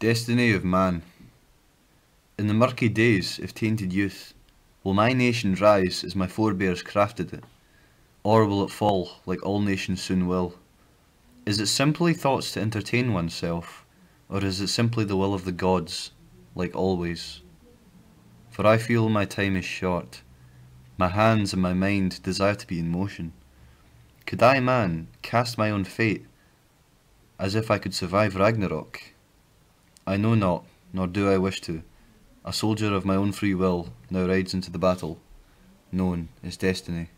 Destiny of man. In the murky days of tainted youth, will my nation rise as my forebears crafted it, or will it fall like all nations soon will? Is it simply thoughts to entertain oneself, or is it simply the will of the gods, like always? For I feel my time is short, my hands and my mind desire to be in motion. Could I, man, cast my own fate, as if I could survive Ragnarok? I know not, nor do I wish to. A soldier of my own free will now rides into the battle, known as destiny.